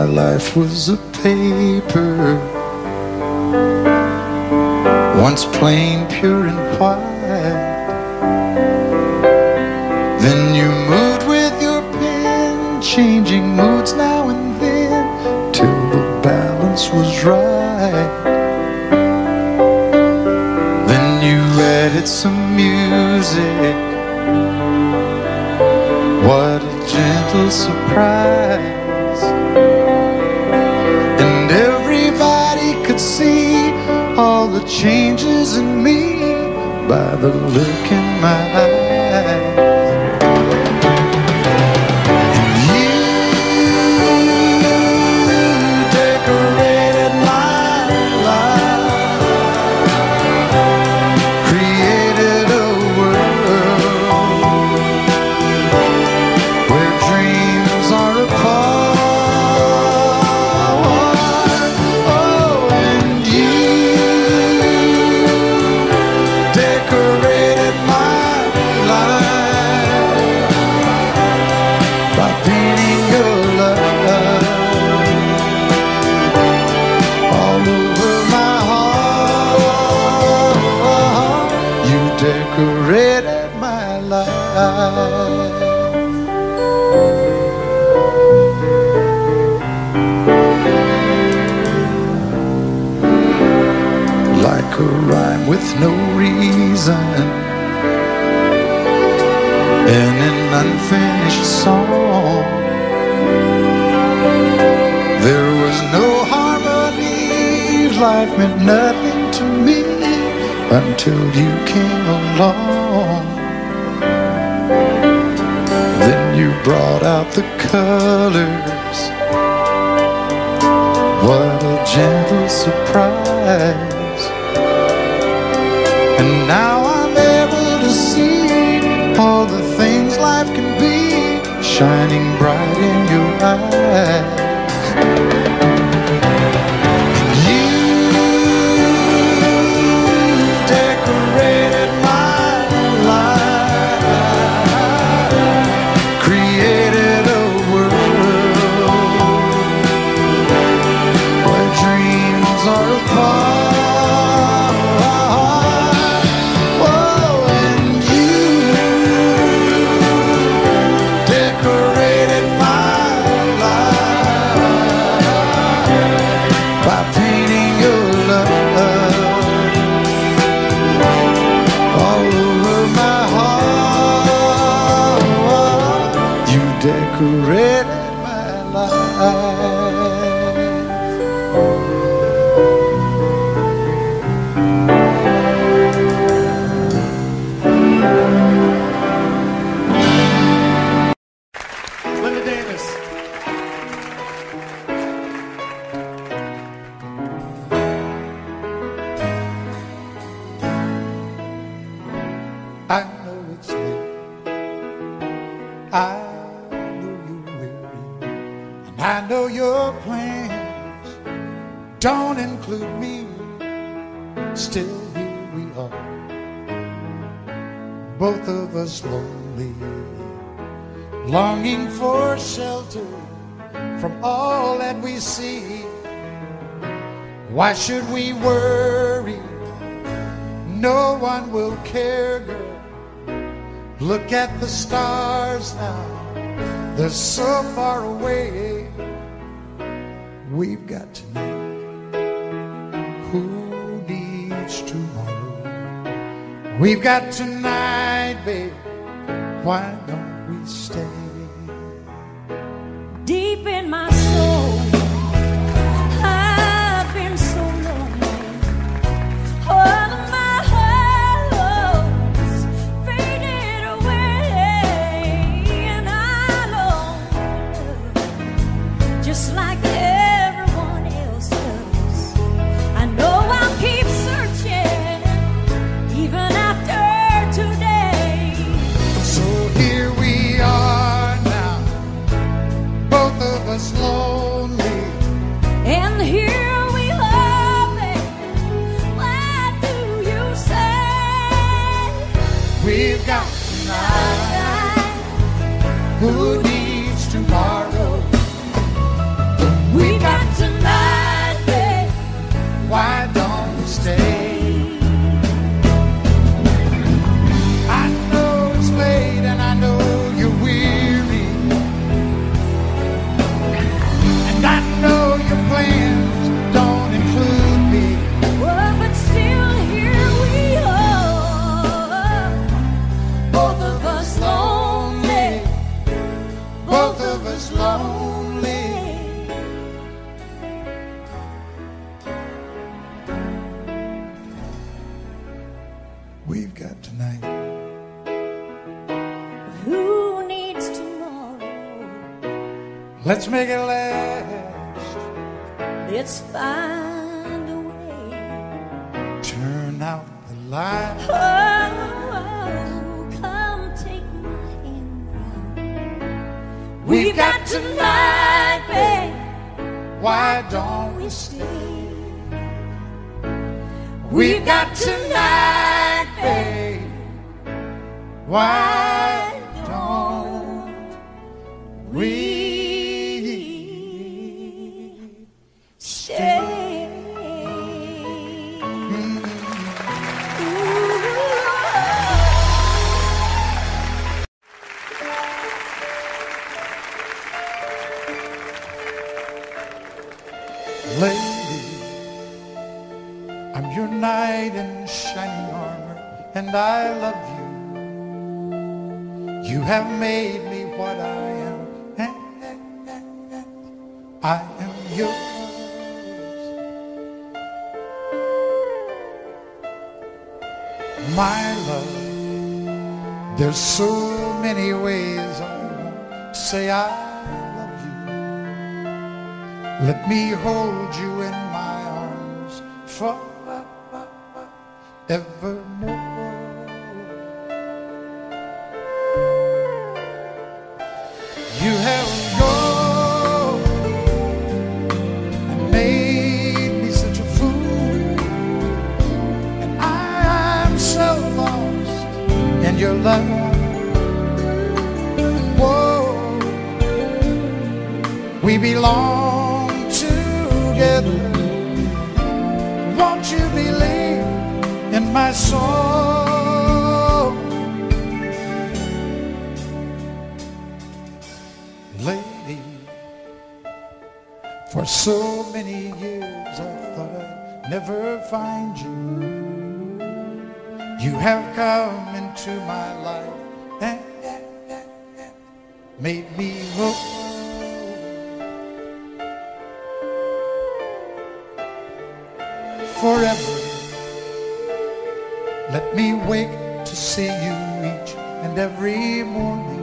my life was a paper, once plain, pure, and white. Then you moved with your pen, changing moods now and then, till the balance was right. Then you added some music. What a gentle surprise. All the changes in me by the look in my eyes. Decorated my life. like a rhyme with no reason in an unfinished song. There was no harmony, life meant nothing to me until you came along. Then you brought out the colors. What a gentle surprise. And now I'm able to see all the things life can be shining bright in your eyes. Look at the stars now, they're so far away. We've got tonight. Who needs tomorrow? We've got tonight, babe. Why don't Let's find a way. Turn out the light. Oh, come take my hand. We've got tonight, babe. Why don't we stay? We've got tonight, babe. Why and I love you. You have made me what I am, and I am yours. My love, there's so many ways I want to say I love you. Let me hold you in my arms forevermore. Belong together. Won't you believe in my soul? Lady, for so many years I thought I'd never find you. You have come into my life and made me whole. Forever. Let me wake to see you each and every morning.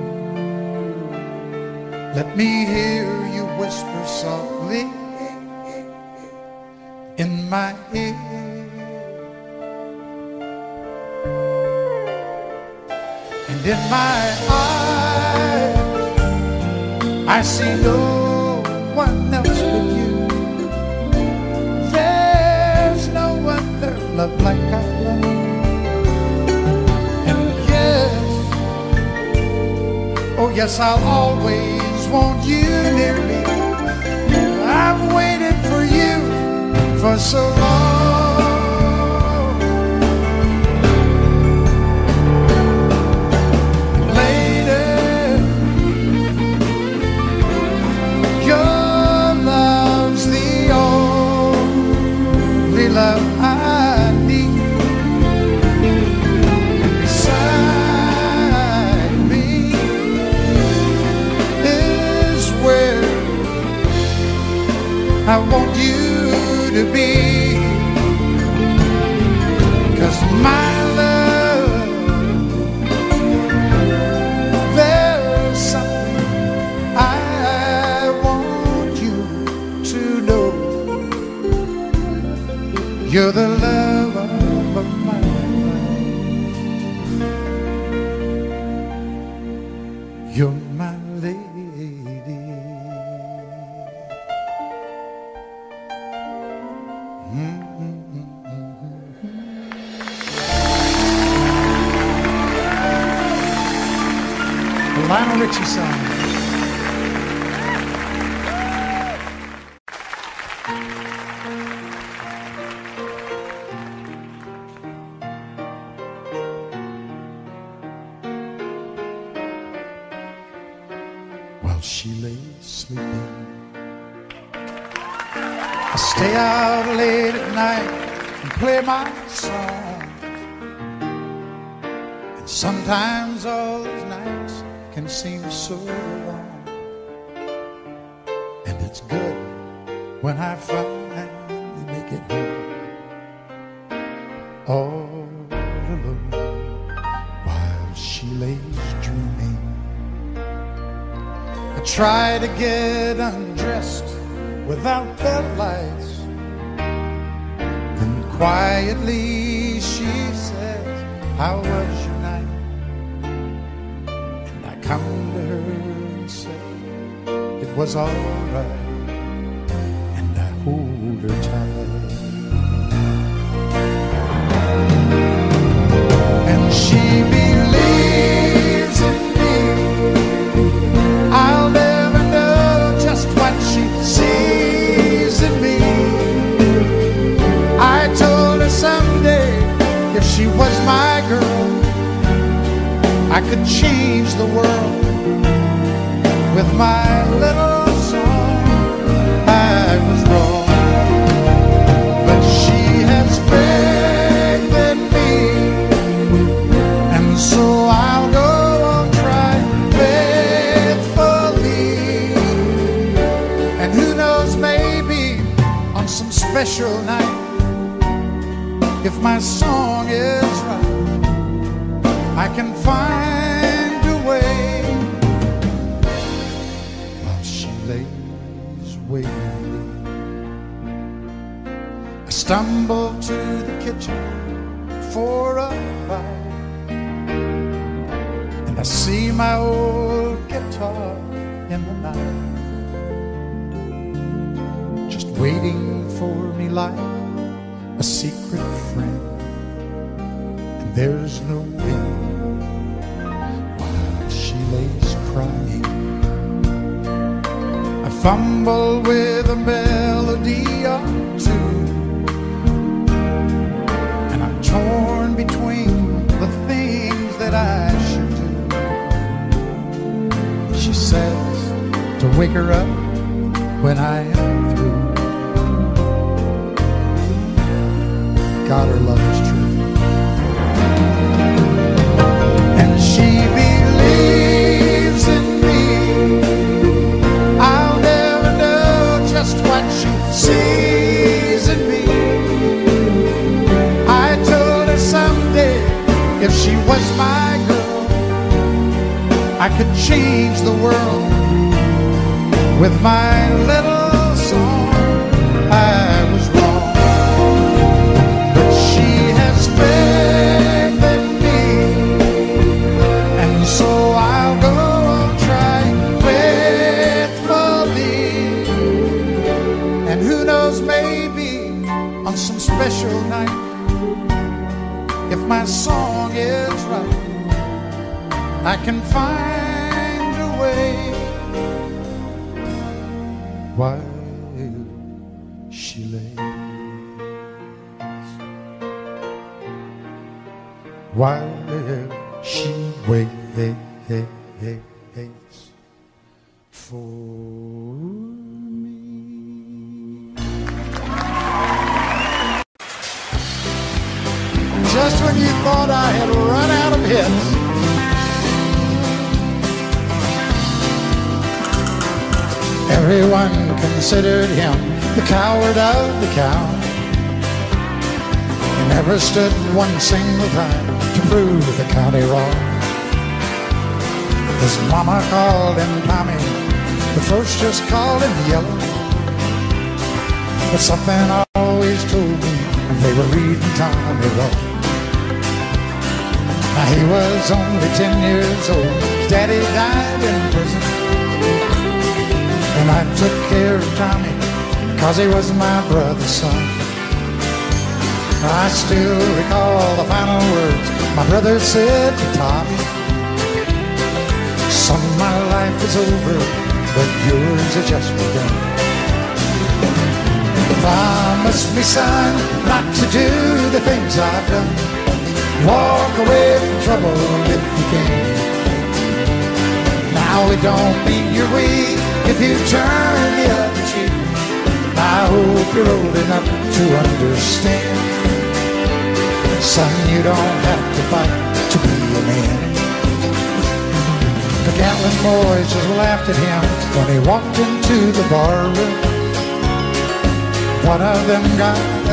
Let me hear you whisper softly in my ear. And in my eyes, I see no one else love like I love. And yes, oh yes, I'll always want you near me. I've waited for you for so long. While she lay sleeping, I stay out late at night and play my song. And sometimes all those nights can seem so long. And it's good when I finally make it home. All try to get undressed without the lights. Then quietly she says, How was your night? And I come to her and say, It was alright. And I hold her tight. And she could change the world with my little song. I was wrong, but she has faith in me. And so I'll go on trying faithfully. And who knows, maybe on some special night, if my song I can find a way while she lays waiting. I stumble to the kitchen for a bite. And I see my old guitar in the night, just waiting for me like a secret friend. And there's no wind fumble with a melody or two, and I'm torn between the things that I should do. She says to wake her up when I am through. God, her love was my girl, I could change the world with my little song. I was wrong, but she has faith in me, and so I'll go on trying faithfully. And who knows, maybe on some special night, if my song is right, I can find Stood one single time to prove the county wrong. His mama called him Tommy, the folks just called him Yellow. But something always told me they were reading Tommy wrong. Now he was only ten years old, daddy died in prison. And I took care of Tommy, cause he was my brother's son. I still recall the final words my brother said to Tommy. Son, my life is over, but yours has just begun. Promise me, son, not to do the things I've done. Walk away from trouble if you can. Now it don't mean you're weak if you turn the other cheek. I hope you're old enough to understand. Son, you don't have to fight to be a man. The Gatlin boys just laughed at him when he walked into the bar room. One of them guys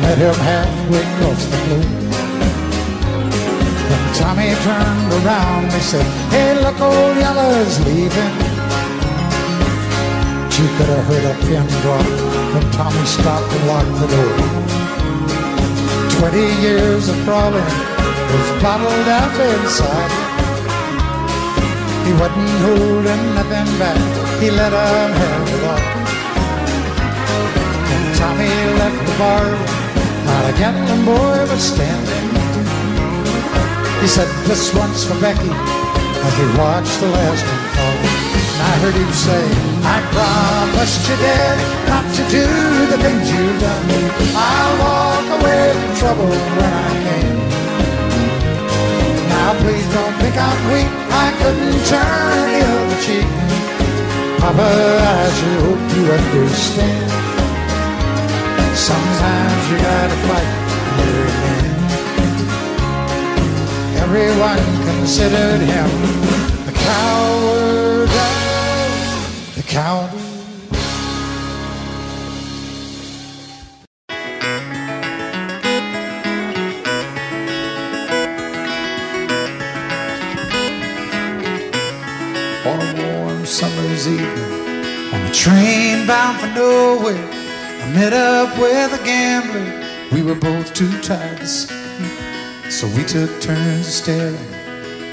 met him halfway across the floor. When Tommy turned around, they said, Hey, look, old Yellow's leaving. you could have heard a pin drop when Tommy stopped and locked the door. Twenty years of crawling was bottled up inside. He wasn't holding nothing back, he let him have it all. When Tommy left the bar, not a Gatlin boy was standing. He said, this one's for Becky, as he watched the last one fall. And I heard him say, I promised you, Dad, not to do the things you've done. I'll away from trouble when I can. Now please don't think I'm weak, I couldn't turn the other cheek. Papa, I sure hope you understand. Sometimes you gotta fight every man. Everyone considered him the coward the county. Evening, on a train bound for nowhere, I met up with a gambler. We were both too tired to sleep, so we took turns staring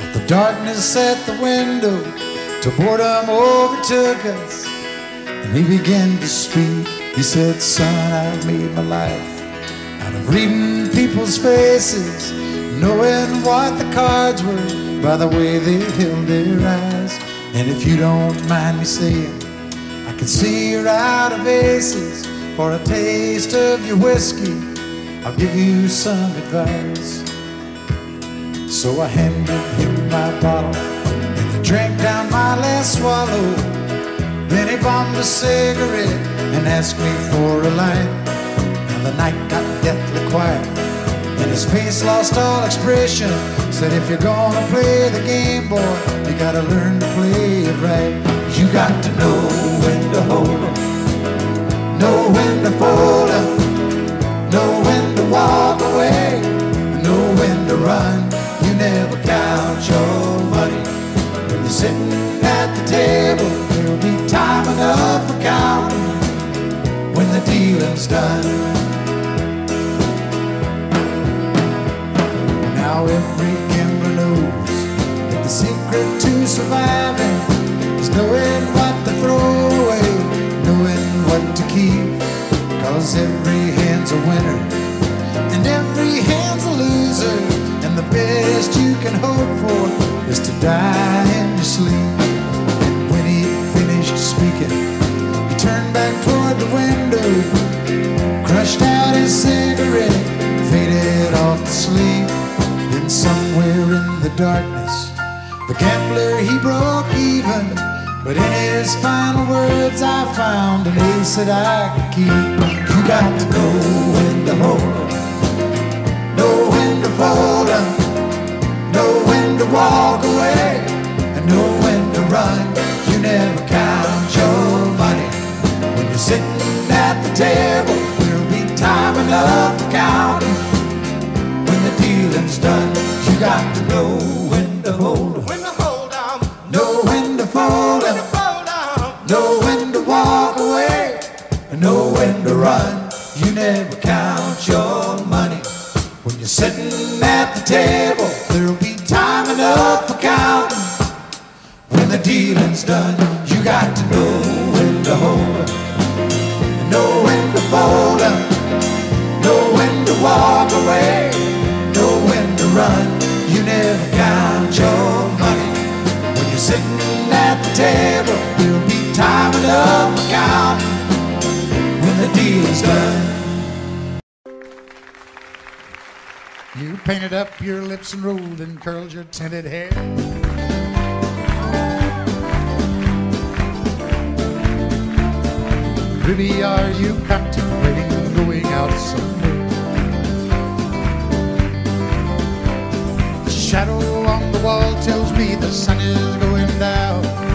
at the darkness at the window. Till boredom overtook us, and he began to speak. He said, "Son, I've made my life out of reading people's faces, knowing what the cards were by the way they held their eyes. And if you don't mind me saying, I can see you're out of aces. For a taste of your whiskey, I'll give you some advice. So I handed him my bottle, and he drank down my last swallow. Then he bombed a cigarette and asked me for a light. And the night got deathly quiet, his face lost all expression. Said, if you're gonna play the game, boy, you gotta learn to play it right. You got to know when to hold 'em, know when to fold 'em, know when to walk away, know when to run. You never count your money when you're sitting at the table. There'll be time enough for counting when the dealing's done. Now every gambler knows that the secret to surviving is knowing what to throw away, knowing what to keep. Cause every hand's a winner and every hand's a loser. And the best you can hope for is to die in your sleep. And when he finished speaking, he turned back toward the window, crushed out his cigarette, faded off to sleep. Somewhere in the darkness, the gambler he broke even. But in his final words, I found an ace that I could keep. You got to know when to hold know when to fold know when to walk away, and know when to run. You never count your money when you're sitting at the table. There'll be time enough got to know when to hold When to hold on, know when to fold on. know when to walk away, know when to run. You never count your money when you're sitting at the table. There'll be time enough for counting when the dealing's done. You got to know when to hold know when to fold 'em, know when to walk away, table. There'll be time enough for counting when the deal's done. You painted up your lips and rolled and curled your tinted hair. Ruby, are you contemplating going out somewhere? The shadow on the wall tells me the sun is going down.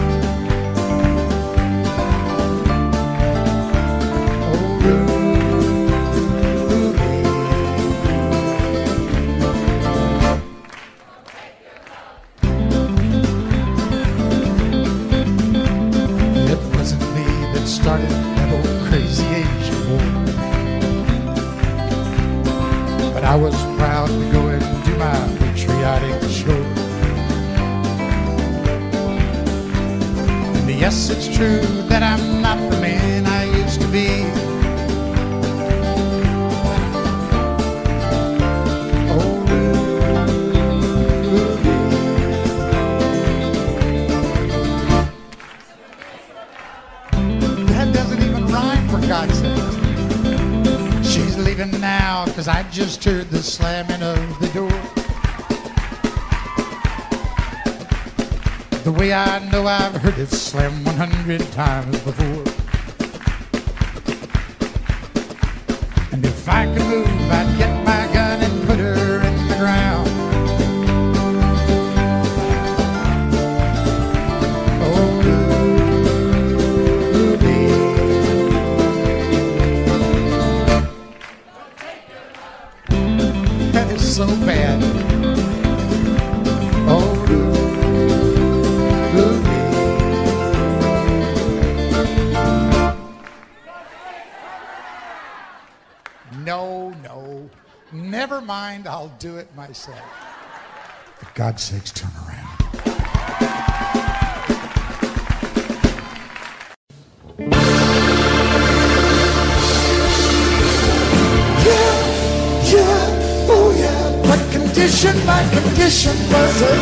Way I know I've heard it slam 100 times before. Never mind, I'll do it myself. For God's sakes, turn around. Yeah, yeah, oh yeah. What condition, my condition was it?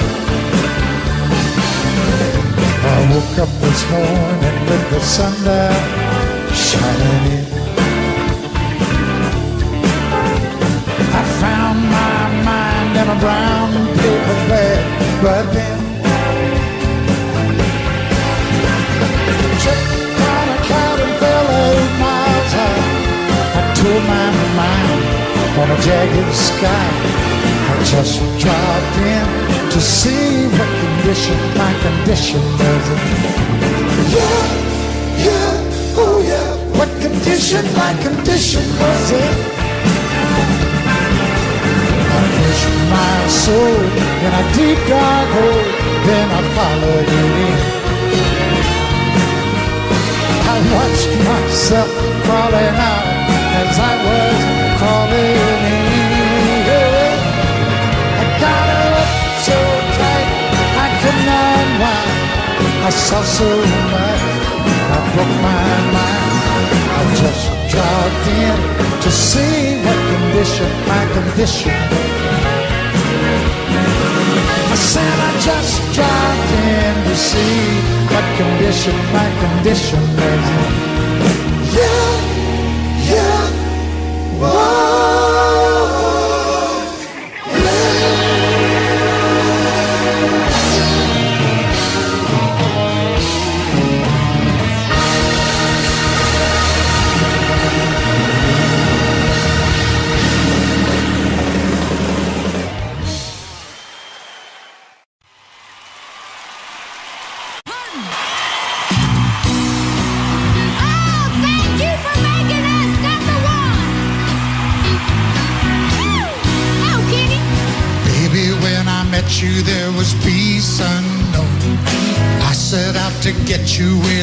I woke up this morning with the sun there shining in. I found my mind in a brown paper bag, but then tripped on a cloud and fell eight miles high. I tore my mind on a jagged sky. I just dropped in to see what condition my condition was in. Yeah, yeah, oh yeah. What condition my condition was in. My soul in a deep dark hole, then I followed it in. I watched myself crawling out as I was crawling in. I got up so tight I could not unwind. I saw so much, I broke my mind. I just dropped in to see what condition my condition. I said I just dropped in to see what condition my condition in. Yeah, yeah, whoa. You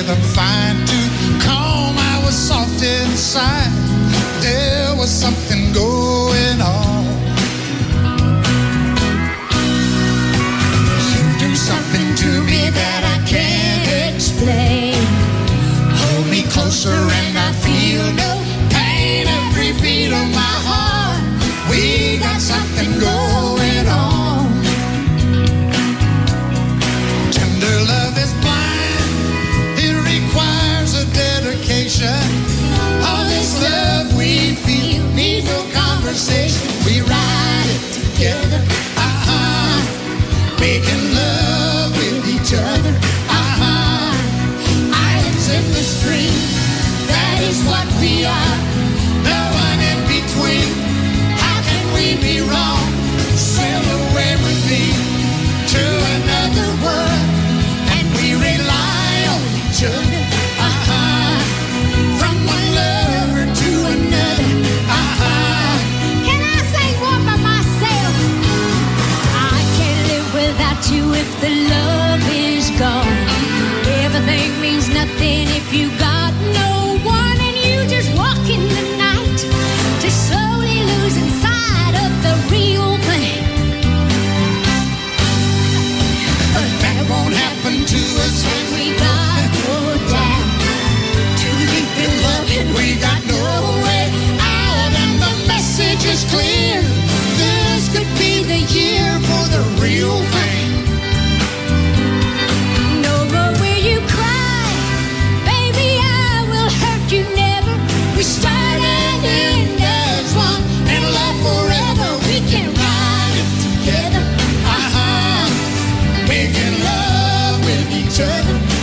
each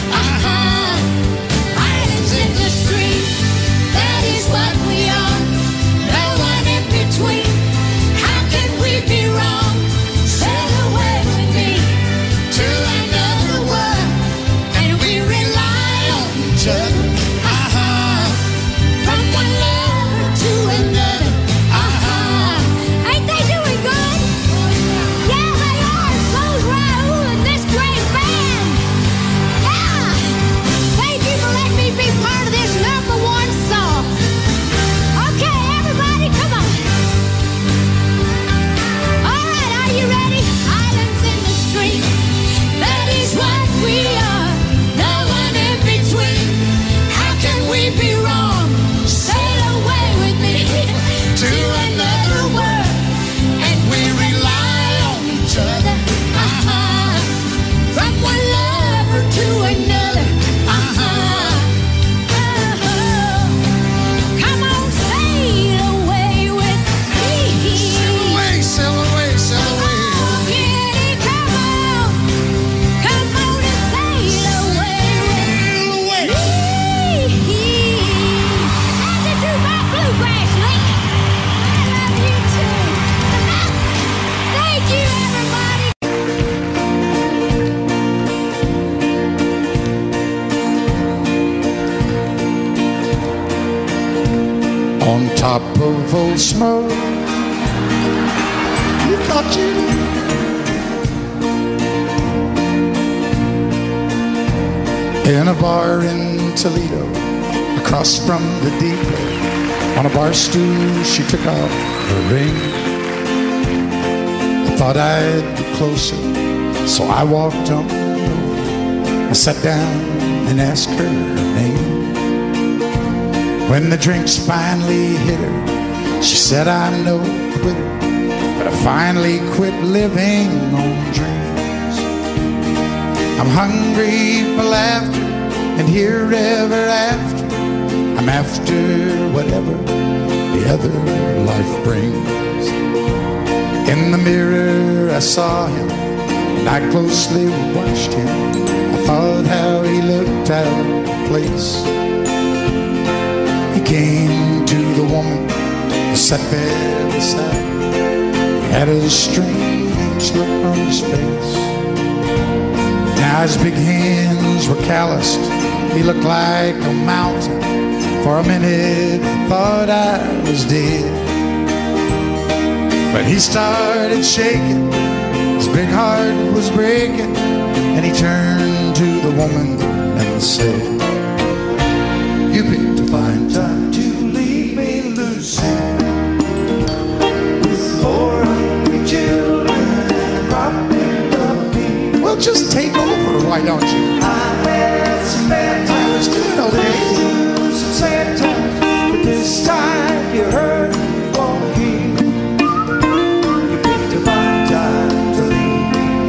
of smoke. You got you. In a bar in Toledo, across from the depot, on a bar stool, she took off her ring. I thought I'd be closer, so I walked on. I sat down and asked her her name. When the drinks finally hit her, she said, I'm no quitter, but I finally quit living on dreams. I'm hungry for laughter and here ever after. I'm after whatever the other life brings. In the mirror, I saw him and I closely watched him. I thought how he looked out of place. He came to the woman sat there beside. He had a strange look on his face. Now his big hands were calloused. He looked like a mountain. For a minute, I thought I was dead. But he started shaking. His big heart was breaking. And he turned to the woman and said, just take over, why don't you? I times, doing times, but this time you heard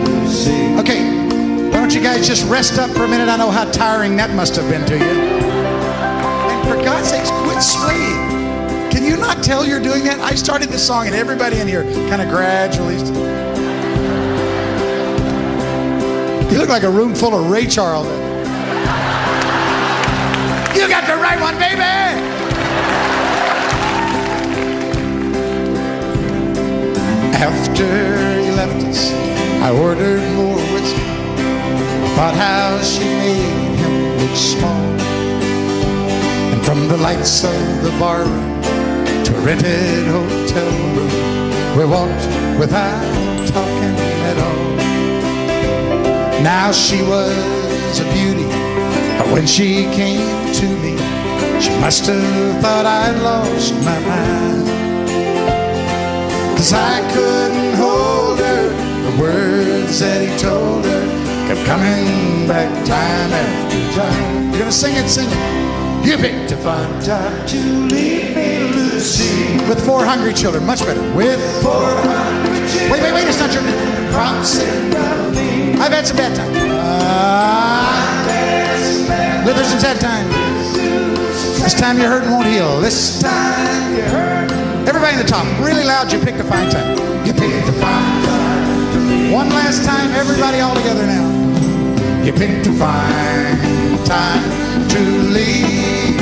Lucy. Okay, why don't you guys just rest up for a minute? I know how tiring that must have been to you. And for God's sakes, quit swaying. Can you not tell you're doing that? I started this song and everybody in here kind of gradually. You look like a room full of Ray Charles. You got the right one, baby! After he left us, I ordered more whiskey. Thought how she made him look small. And from the lights of the bar to a rented hotel room, we walked without talking at all. Now she was a beauty, but when she came to me, she must have thought I'd lost my mind. Cause I couldn't hold her, the words that he told her kept coming back time after time. You're gonna sing it, sing it giving to find time to leave me Lucy with four hungry children much better. With four hungry children. Wait wait wait it's not your promising I've had some bad time uh, but some sad time. this time you're hurting won't heal. This time you're hurt. everybody in the top really loud you picked a fine time. You picked a fine time. One last time everybody all together now. You picked a fine time to leave.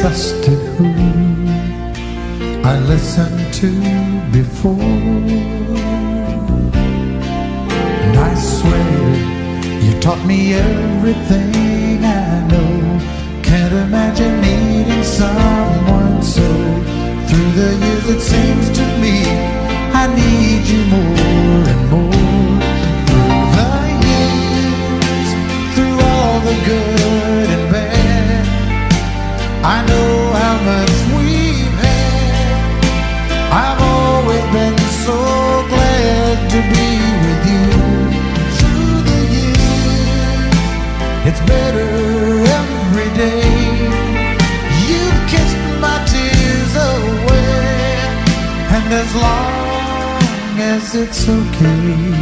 trusted who I listened to before. And I swear you taught me everything I know. Can't imagine meeting someone so. Through the years, it seems to me I need you more and more. okay.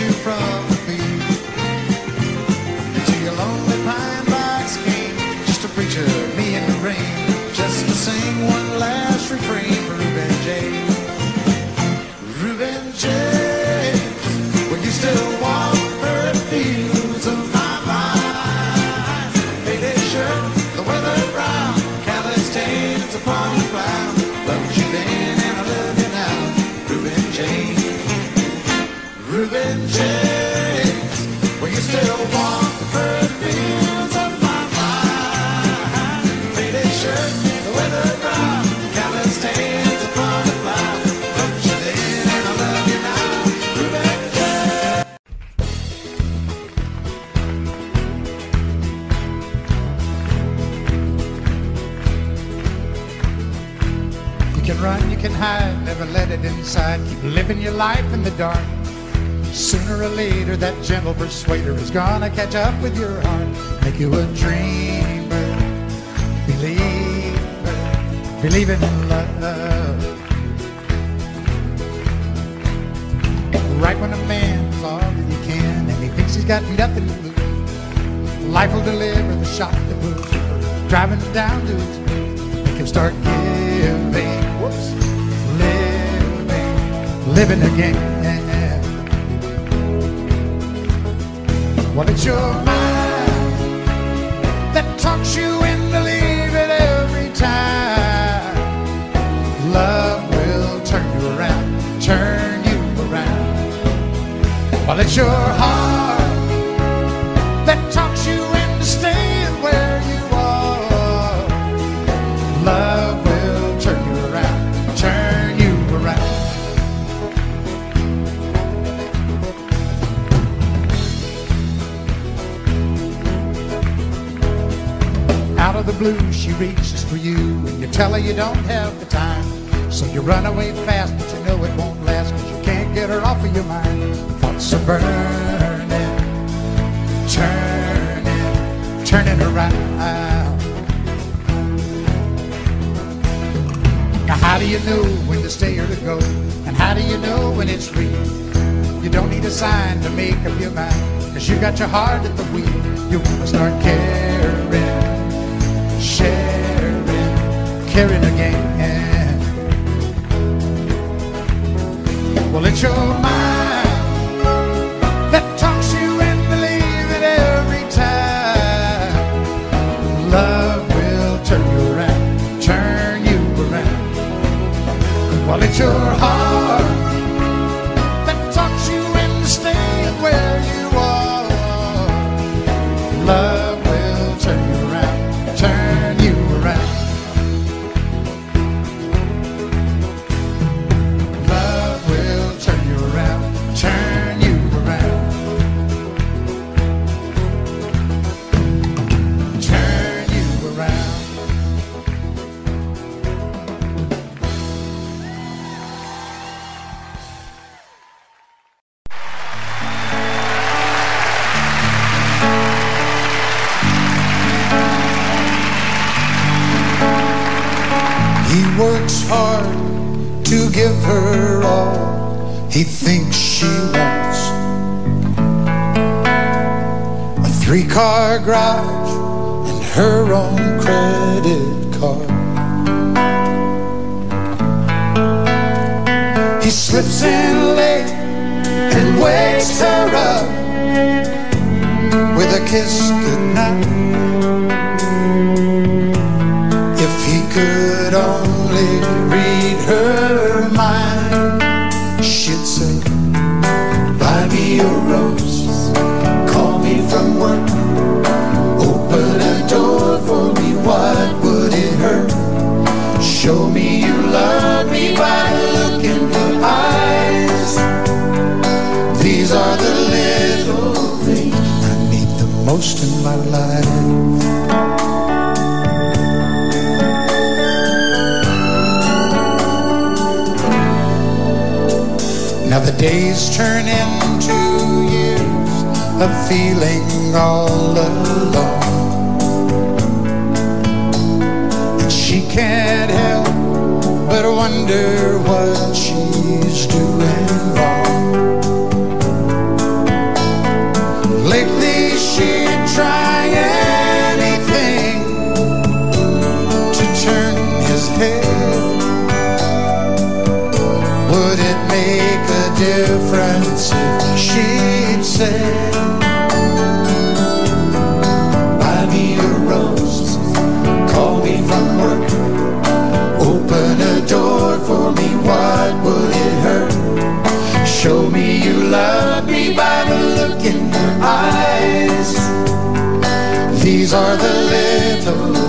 you from? Can run, you can hide, never let it inside. Keep living your life in the dark. Sooner or later, that gentle persuader is gonna catch up with your heart. Make you a dreamer, believer, believing in love. Right when a man's all that he can and he thinks he's got nothing to lose, life will deliver the shock that moves driving him down to knees. Make him start giving, living, again. Well, it's your mind that talks you into leaving every time. Love will turn you around, turn you around. Well, it's your heart of the blue, she reaches for you, and you tell her you don't have the time. So you run away fast, but you know it won't last, cause you can't get her off of your mind. Thoughts are burning, turning, turning around. Now, how do you know when to stay or to go? And how do you know when it's real? You don't need a sign to make up your mind, cause you got your heart at the wheel. You wanna start caring sharing, caring again. Well, it's your mind that talks you into leaving every time. Love will turn you around, turn you around. Well, it's your heart three car garage and her own credit card. He slips in late and wakes her up with a kiss goodnight. If he could only read her most in my life. Now the days turn into years of feeling all alone. And she can't help but wonder what she's doing difference if she'd said, Buy me a rose, call me from work, open a door for me, what would it hurt? Show me you love me by the look in your eyes. These are the little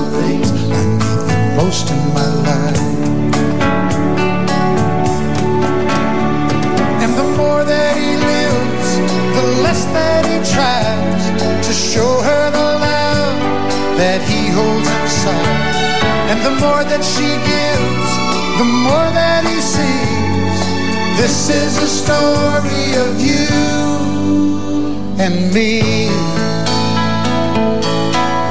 more that she gives, the more that he sees. This is a story of you and me.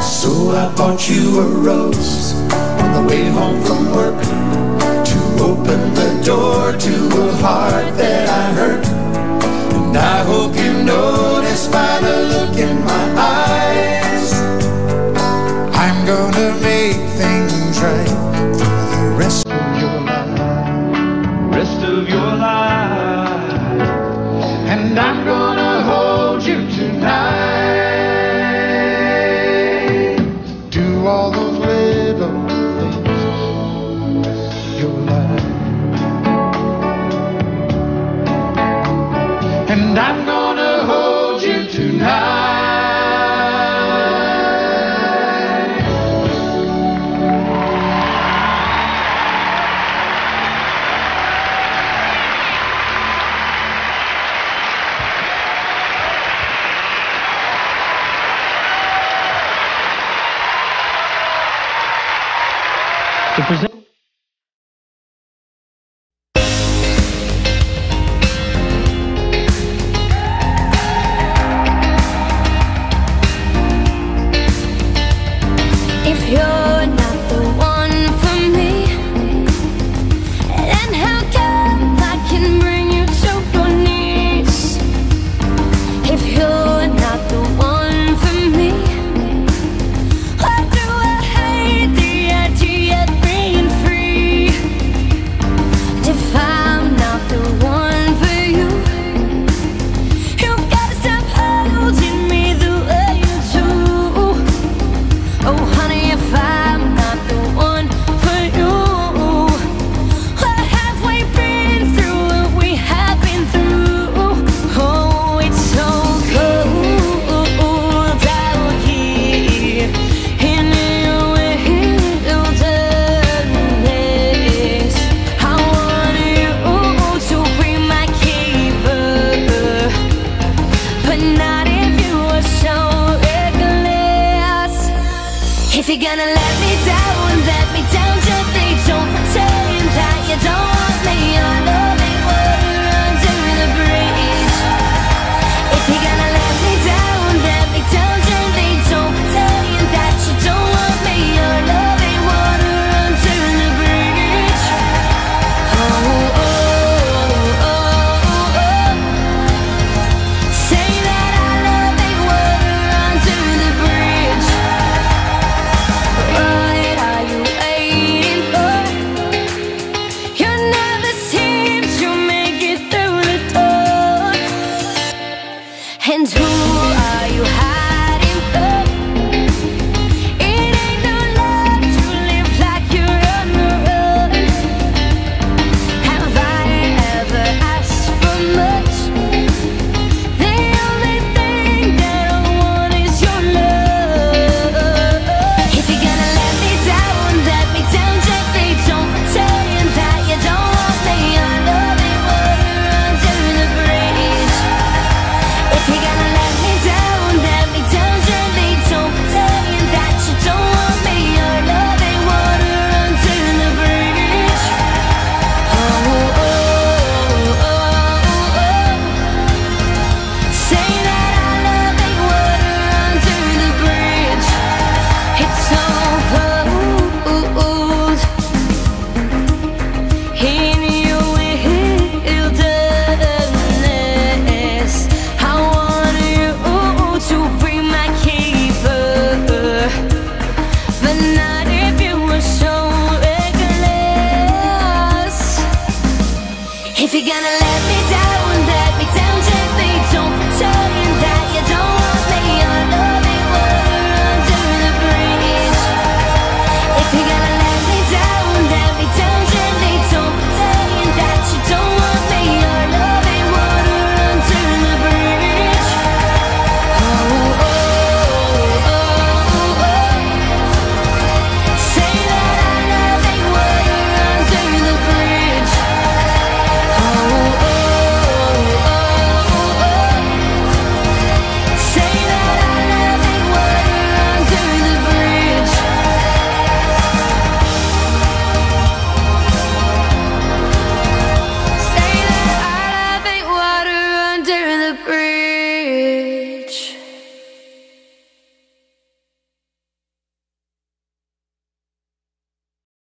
So I bought you a rose on the way home from work to open the door to a heart that I hurt. And I hope you notice by love. And I'm gonna hold you tonight.